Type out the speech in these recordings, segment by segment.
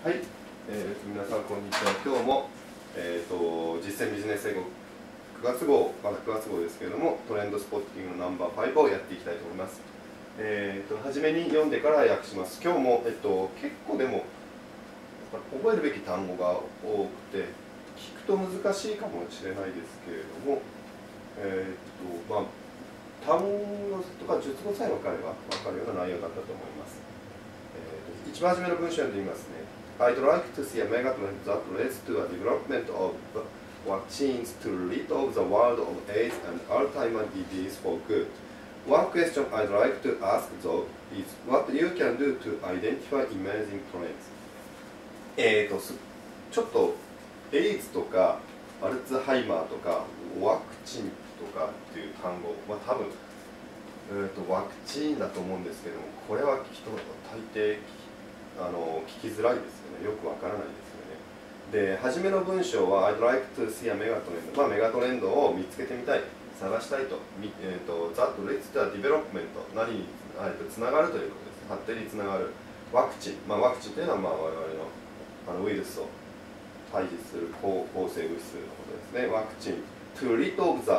はい、えー、皆さんこんにちは。今日も、えーと、実践ビジネス英語9月号、まだ9月号ですけれども、トレンドスポッティングのナンバー5をやっていきたいと思います。えーと、初めに読んでから訳します。今日も、えっと、結構でも覚えるべき単語が多くて、聞くと難しいかもしれないですけれども、えーとまあ、単語とか術語さえ分かれば分かるような内容だったと思います。えーと、一番初めの文章で言いますね。I'd like to see a megatrend that leads to a development of vaccines to rid of the world of AIDS and Alzheimer's disease for good. One question I'd like to ask though is what you can do to identify emerging trends. えーと、ちょっとエイズとかアルツハイマーとかワクチンとかっていう単語は多分、えーと、ワクチンだと思うんですけどもこれは人大抵聞あの聞きづらいですよね。よくわからないですよね。で初めの文章は I'd like to see a megatrend まあメガトレンドを見つけてみたい。探したいと,、えーと、That leads to a development 何につながるということです。発展につながる。ワクチン、まあ、ワクチンというのはまあ我々のあのウイルスを対峙する抗抗生物質のことですね。ワクチン。to rid of the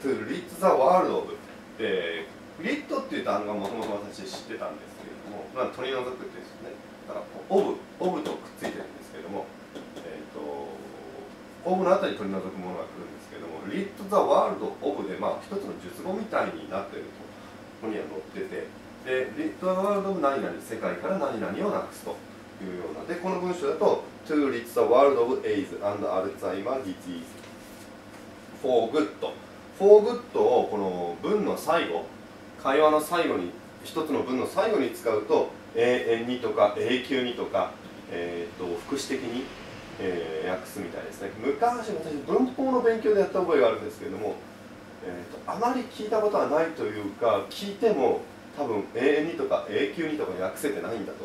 to rid the world of で rid っていう単語はもともと私知ってたんですけれども、まあ、取り除くってですね。だから of of とくっついてるんですけどもえっ、ー、と of のあたり取り除くものが来るんですけども rid the world of でまあ一つの術語みたいになってるとここには載っててで rid the world of 何々世界から何々をなくすというようなでこの文章だと to rid the world of AIDS and Alzheimer's disease for good for good をこの文の最後会話の最後に一つの文の最後に使うと永遠にとか永久にとか、えーと、副詞的に、えー、訳すみたいですね。昔私文法の勉強でやった覚えがあるんですけれども、えーと、あまり聞いたことはないというか聞いても多分永遠にとか永久にとか訳せてないんだと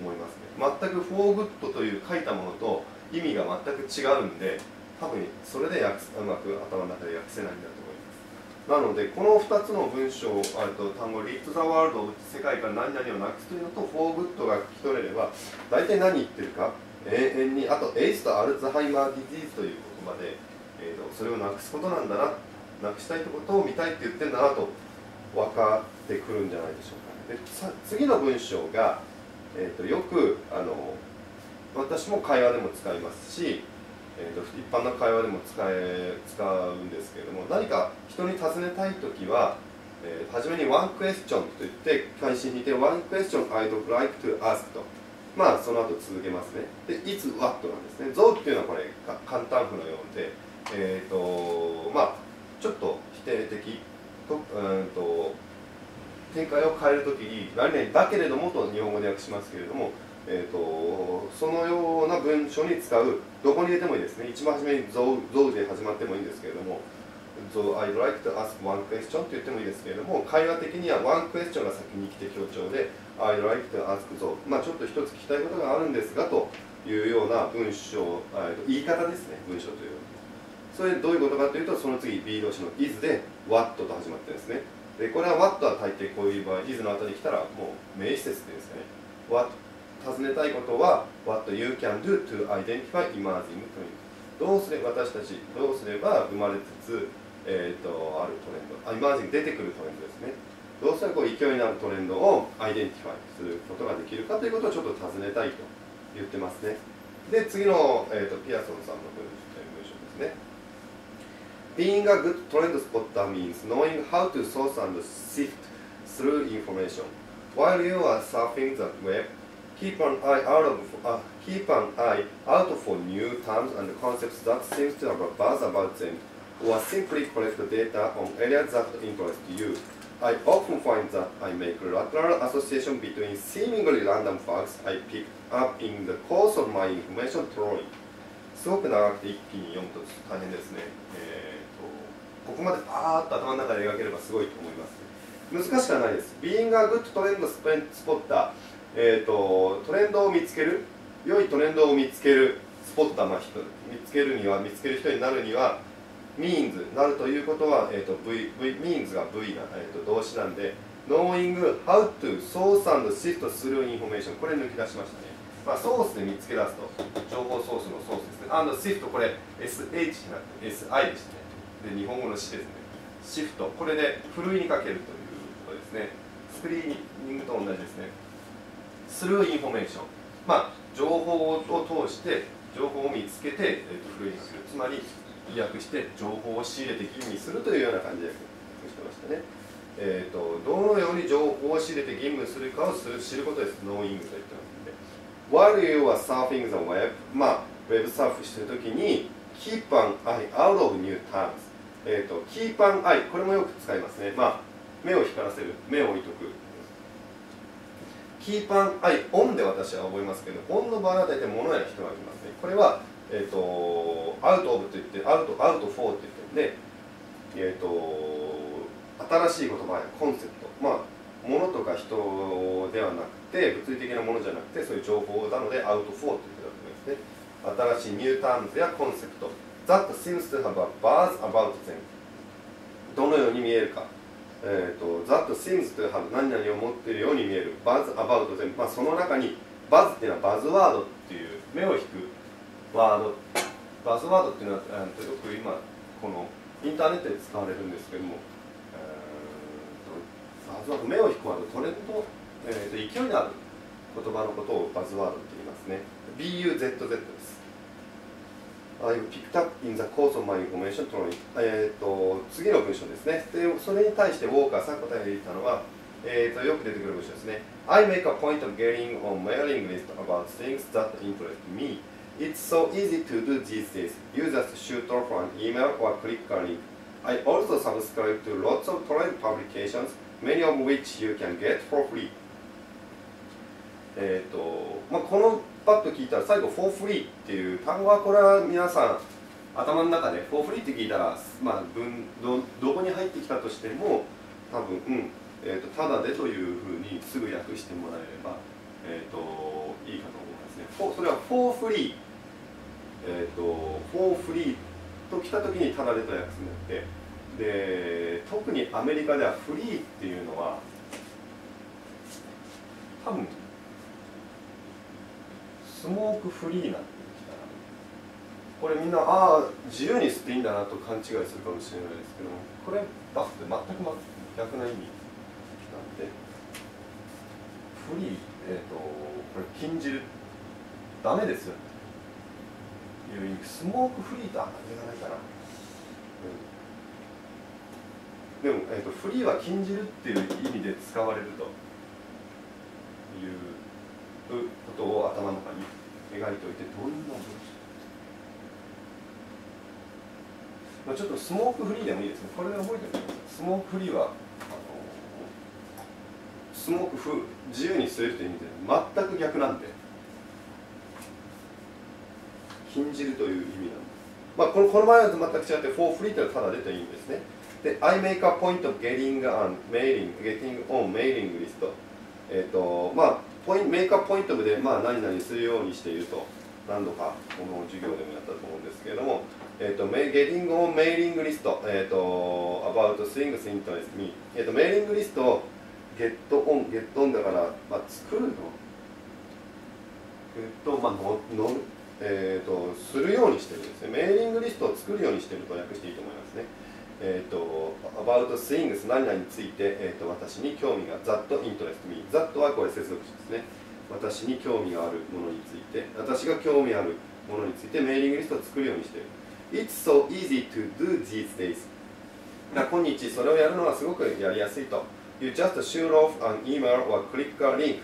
思いますね。全く「for good」という書いたものと意味が全く違うんで多分それで訳うまく頭の中で訳せないんだとなのでこの2つの文章と単語「 rid the world」世界から何々をなくすというのと「for good」が聞き取れれば大体何言ってるか。永遠にあとエイズと Alzheimer's disease という言葉で、えーと、それをなくすことなんだななくしたいってことを見たいって言ってるんだなと分かってくるんじゃないでしょうか、ね、で次の文章が、えーとよくあの私も会話でも使いますしえーと、一般の会話でも使え使うんですけれども何か人に尋ねたい時は、えー、初めに one question と言って関心にいて one question I'd like to ask と。まあその後続けますね。でいつ what なんですね。像っていうのはこれ簡単符のようで。えっ、ー、とまあちょっと否定的とうんと展開を変える時に何々だけれどもと日本語で訳しますけれどもえーと、そのよう文章に使う。どこに入れてもいいですね。一番初めに造で始まってもいいんですけれども。So I'd like to ask one question と言ってもいいですけれども。会話的には one question が先に来て強調で I'd like to ask so まあちょっと一つ聞きたいことがあるんですがというような文章言い方ですね。文章というそれどういうことかというとその次 B 動詞の is で what と始まってですね。でこれは what は大抵こういう場合 is の後に来たらもう名詞説ですね。what 尋ねたいことは What you can do to identify emerging というどうすれば私たちどうすれば生まれつつ、えーと、あるトレンドあ emerging 出てくるトレンドですね。どうすればこう勢いのあるトレンドを identify することができるかということをちょっと尋ねたいと言ってますね。で次の、えーと、ピアソンさんの文章ですね。Being a good trend spotter means knowing how to source and sift through information while you are surfing the web keep an eye out of uh, keep an eye out for new terms and concepts that seems to have a buzz about them, or simply collect data on areas that interest you. I often find that I make lateral association between seemingly random facts I pick up in the course of my information throwing. すごく長くて一気に読むと大変ですね。えーと、ここまでパーッと頭の中で描ければすごいと思います。難しくはないです。Being a good trend spotter えーと、トレンドを見つける良いトレンドを見つけるスポッターな人見つけるには見つける人になるには means なるということは、えーと、v, v means が V が、えーと、動詞なんで knowing how to source and sift through information これ抜き出しましたね。まあ、ソースで見つけ出すと情報ソースのソースですね。and sift これ SH になって SI でしたね。で日本語のシですね。 sift これでふるいにかけるということですね。 screening と同じですね。 through information まあ情報を通して情報を見つけて、えー、とふるいにかけるつまり訳して情報を仕入れて吟味するというような感じで訳してましたねえーと、どのように情報を仕入れて吟味するかを知ることです、 knowing と言ってますので。While you are surfing the web、まあ、ウェブサーフしてるときに、keep an eye out of new terms。えーと、keep an eye、これもよく使いますね。まあ、目を光らせる、目を置いとく。Keep an eye on で私は覚えますけど、on の場合は大体物や人がいますね。これは、えーと、 out of と言って、アウト、アウトフォーって言ってるんで、えーと新しい言葉やコンセプト。まあ物とか人ではなくて物理的なものじゃなくてそういう情報なのでアウトフォーということですね。新しいニュータームズやコンセプト。That seems to have a buzz about them どのように見えるか。えーと、That seems to have 何々を持っているように見える。Buzz about them、まあ、その中にバズっていうのはバズワードっていう目を引くワード。バズワードっていうのはよく今このインターネットで使われるんですけどもバズワード目を引くワードトレンド、えー、と勢いのある言葉のことをバズワードって言いますね。BUZZ です。I picked up in the course of my information とえーと、次の文章ですねでそれに対してウォーカーさん答えたのは、えーと、よく出てくる文章ですね I make a point of getting on mailing list about things that interest me It's so easy to do these days. You just shoot off an email or click a link. I also subscribe to lots of trade publications many of which you can get for free えっ、と、まあ、このパッと聞いたら最後 for free っていう単語はこれは皆さん頭の中で for free って聞いたら、まあ、文どどこに入ってきたとしても多分、うんえーと、ただでというふうにすぐ訳してもらえれば、えーと、いいかと思いますね。それは for free、えーと、for free と来た時にただでと訳すんでで特にアメリカではフリーっていうのは多分スモークフリーなんてこれみんなああ自由に吸っていいんだなと勘違いするかもしれないですけどもこれバスって全く逆な意味なんでフリーえっ、ー、とこれ禁じる。ダメですよ。いう意味。スモークフリーとあんまりないかな、うん。でも、えーと、フリーは禁じるっていう意味で使われるということを描いておいてどういうのまあ、ちょっとスモークフリーでもいいですね。これで覚えておいてくださいスモークフリーはあのスモークフ自由に吸えるという意味で全く逆なんで。禁じるという意味なんで。す、まあ、このこの場合は全く違ってフォーフリーというのはただでという意味ですね。で、I make a point of getting on mailing, getting on mailing list. えっ、ー、と、まあ、ポイン make a point of で、まあ、何々するようにしていると、何度かこの授業でもやったと思うんですけれども、えっ、ー、と、getting on mailing list, えっ、ー、と、about things interest me. えっ、と、メーリングリストを get on, get on だから、まあ、作るの？えっと、まあ、の、の、えっ、と、するようにしてるんですね。メーリングリストを作るようにしてると訳していいと思いますね。えーと、about things 何々について、えーと、私に興味が that interest me that はこれ接続詞ですね。私に興味があるものについて。私が興味あるものについてメーリングリストを作るようにしている。It's so easy to do these days 今日それをやるのはすごくやりやすいと。You just shoot off an email or click a link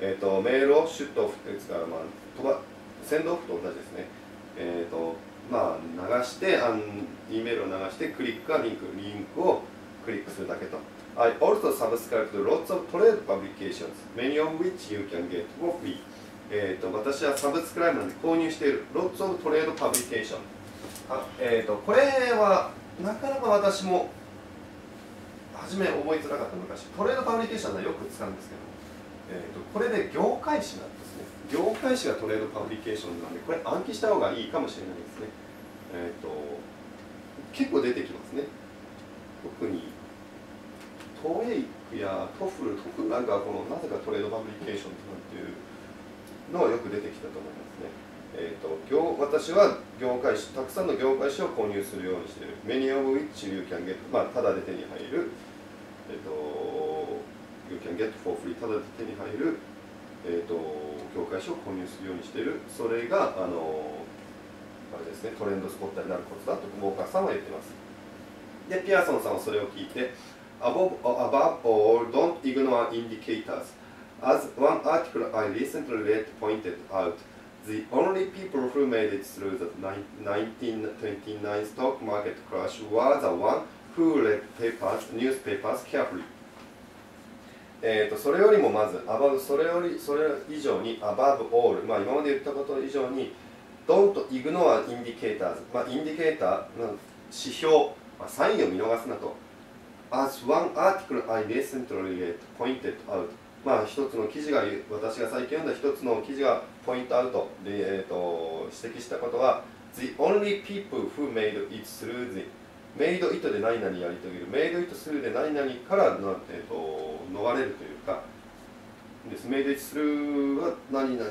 えーと、メールをシュットオフですから、まあ、飛ばセンドオフと同じですね。えっ、ー、とまあ、流してあ E メールを流してクリックかリンクリンクをクリックするだけと。I also subscribe to lots of trade publications many of which you can get for free. えーと、私はサブスクライブなんで購入している Lots of Trade Publication あ、えーと、これはなかなか私も初め覚えづらかった昔。トレードパブリケーションはよく使うんですけど、えーと、とこれで業界誌なんですね。業界誌がトレードパブリケーションなんでこれ暗記した方がいいかもしれないですね、結構出てきますね特にトエイクやトフルトフなんかこのなぜかトレードパブリケーションなんていうのはよく出てきたと思いますね。えーと、業私は業界誌たくさんの業界誌を購入するようにしている。Many of which you can get、まあ、ただで手に入る、えーと、You can get for free ただで手に入る、えーと、業界誌を購入するようにしている。それがあのあれですね、トレンドスポッターになることだとウォーカーさんは言ってます。で、ピアソンさんはそれを聞いて、Above, above all, don't ignore indicators. As one article I recently read pointed out, the only people who made it through the 1929 stock market crash were the one who read papers, newspapers carefully. えーと、それよりもまず、above それよりそれ以上に above all、まあ、今まで言ったこと以上に don't ignore indicators、まあ、インディケーター、指標、まあ、サインを見逃すなと。As one article I recently pointed out まあ一つの記事が私が最近読んだ一つの記事がポイントアウトで、えーと、指摘したことは The only people who made it through the made it で何々やり遂げる made it through で何々からな、えーと、逃れるというかです made it through は何々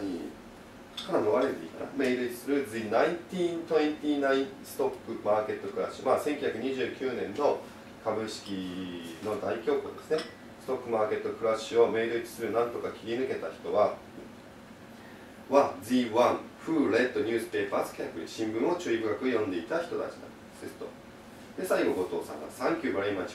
から逃れるでいいかな made it through the 1929 stock market crash まあ1929年の株式の大恐慌ですね。ストックマーケットクラッシュをメイドするなんとか切り抜けた人はは The one who read newspapers carefully 新聞を注意深く読んでいた人たちなんですと。で最後後藤さんが Thank you very much